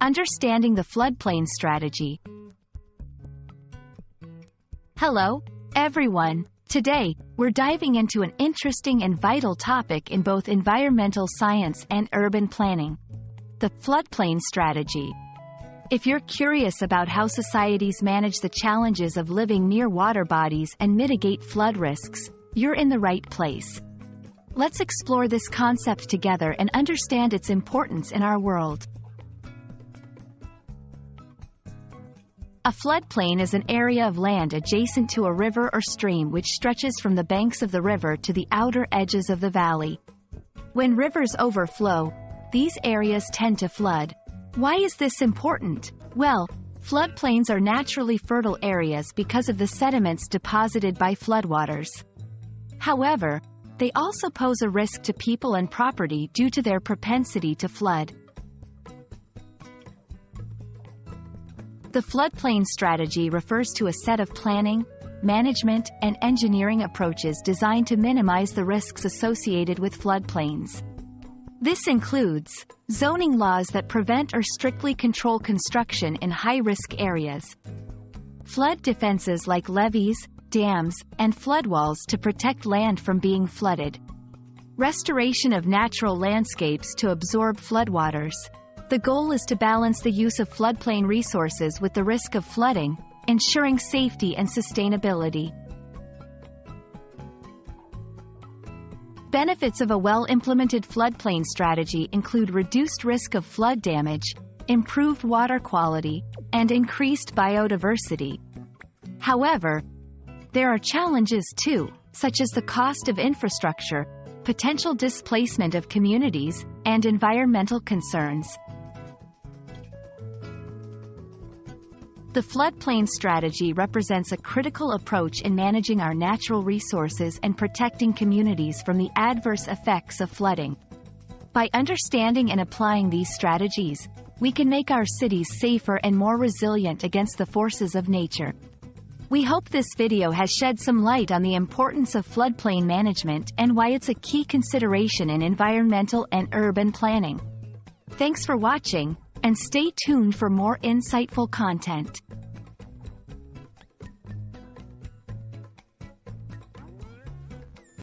Understanding the Floodplain Strategy. Hello, everyone. Today, we're diving into an interesting and vital topic in both environmental science and urban planning. The floodplain strategy. If you're curious about how societies manage the challenges of living near water bodies and mitigate flood risks, you're in the right place. Let's explore this concept together and understand its importance in our world. A floodplain is an area of land adjacent to a river or stream which stretches from the banks of the river to the outer edges of the valley. When rivers overflow, these areas tend to flood. Why is this important? Well, floodplains are naturally fertile areas because of the sediments deposited by floodwaters. However, they also pose a risk to people and property due to their propensity to flood. The floodplain strategy refers to a set of planning, management, and engineering approaches designed to minimize the risks associated with floodplains. This includes zoning laws that prevent or strictly control construction in high-risk areas, flood defenses like levees, dams, and floodwalls to protect land from being flooded, restoration of natural landscapes to absorb floodwaters, the goal is to balance the use of floodplain resources with the risk of flooding, ensuring safety and sustainability. Benefits of a well-implemented floodplain strategy include reduced risk of flood damage, improved water quality, and increased biodiversity. However, there are challenges too, such as the cost of infrastructure, potential displacement of communities, and environmental concerns. The floodplain strategy represents a critical approach in managing our natural resources and protecting communities from the adverse effects of flooding. By understanding and applying these strategies, we can make our cities safer and more resilient against the forces of nature. We hope this video has shed some light on the importance of floodplain management and why it's a key consideration in environmental and urban planning. Thanks for watching, and stay tuned for more insightful content.